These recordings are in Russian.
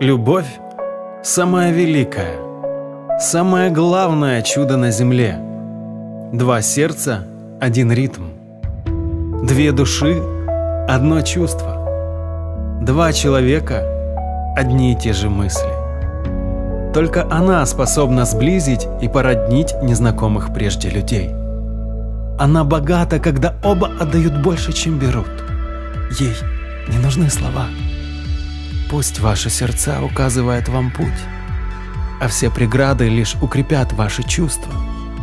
Любовь – самое великое, самое главное чудо на земле. Два сердца – один ритм. Две души – одно чувство. Два человека – одни и те же мысли. Только она способна сблизить и породнить незнакомых прежде людей. Она богата, когда оба отдают больше, чем берут. Ей не нужны слова. Пусть ваши сердца указывают вам путь, а все преграды лишь укрепят ваши чувства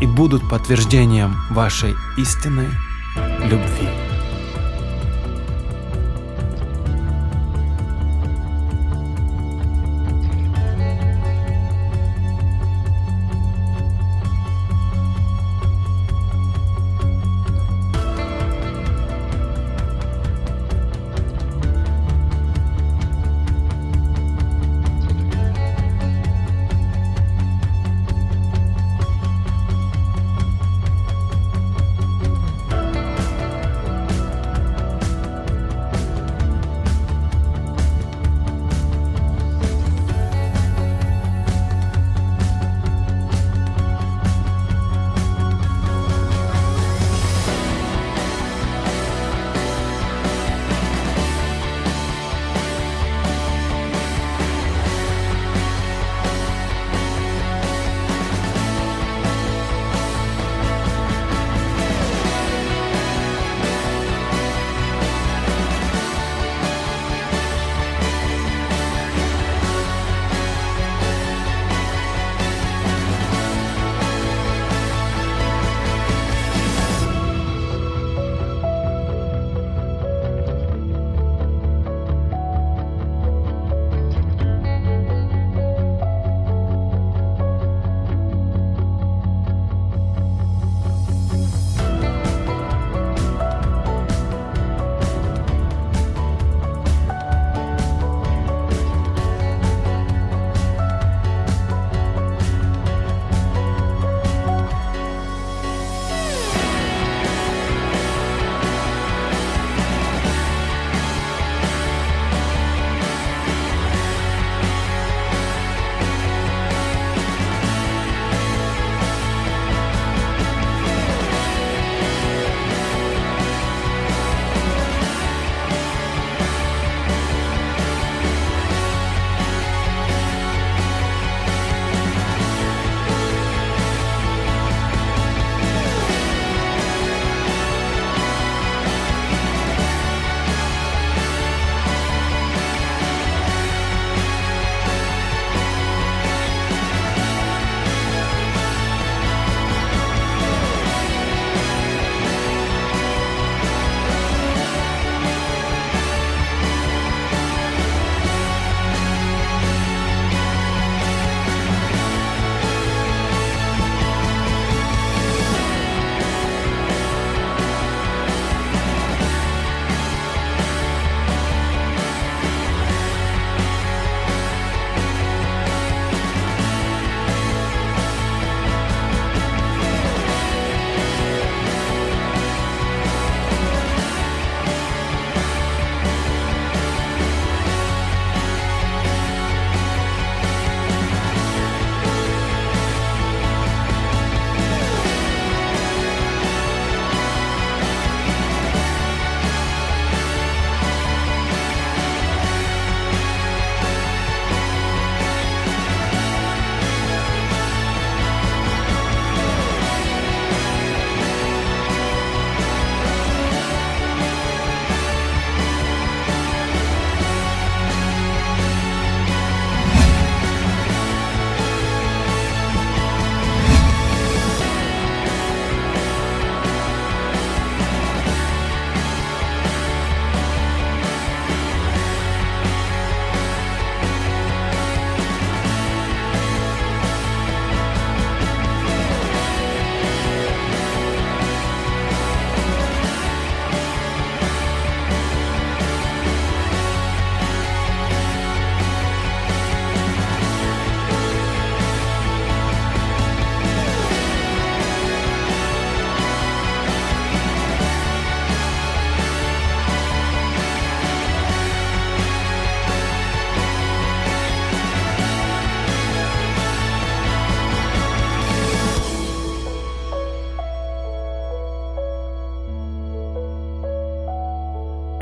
и будут подтверждением вашей истинной любви.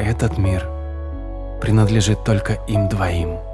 Этот мир принадлежит только им двоим.